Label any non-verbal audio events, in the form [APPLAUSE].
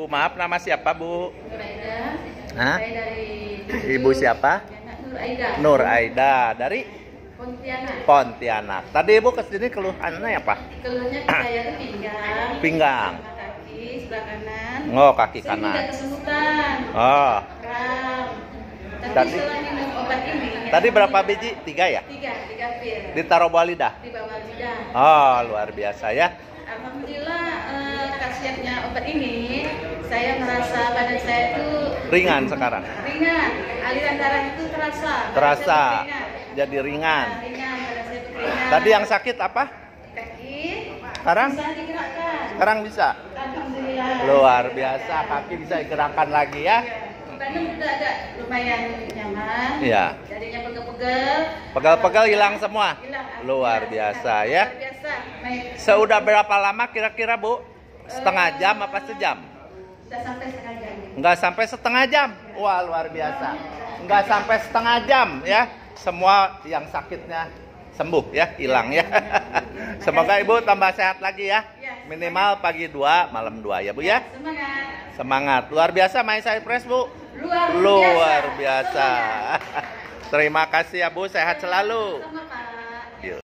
Bu, maaf nama siapa Bu? Nur Aida. Hah? Saya dari Ibu siapa? Nur Aida. Nur Aida dari Pontianak. Pontianak. Tadi Ibu ke sini keluhannya apa? Keluarnya saya tuh pinggang. Pinggang. Kaki sebelah kanan. Oh, kaki Saya kanan. kesemutan. Oh, Kram. Tapi Tadi- tadi berapa biji? Tiga ya? Tiga, tiga pil. Ditaruh bawah lidah. Di bawah lidah. Oh, luar biasa ya. Alhamdulillah eh, khasiatnya obat ini saya merasa badan saya itu Ringan sekarang. ringan aliran darah itu terasa Terasa. Jadi ringan. Nah, ringan badan saya itu ringan Tadi yang sakit apa? kaki Sekarang? bisa digerakkan Sekarang bisa. Alhamdulillah Luar biasa, kaki bisa digerakkan lagi ya. badan udah agak lumayan nyaman Iya. jadinya pegel-pegel Pegal-pegal hilang semua. Hilang, Luar alhamdulillah. biasa ya. luar biasa. Sudah berapa lama kira-kira Bu? Setengah jam apa sejam? udah sampai setengah jam Enggak sampai setengah jam. Wah, luar biasa. Enggak sampai setengah jam ya. Semua yang sakitnya sembuh ya, hilang ya. [LAUGHS] Semoga Ibu tambah sehat lagi ya. Minimal pagi 2, malam 2 ya Bu ya. semangat Semangat. Luar biasa main saya press Bu. luar Luar biasa. Terima kasih ya Bu, sehat selalu.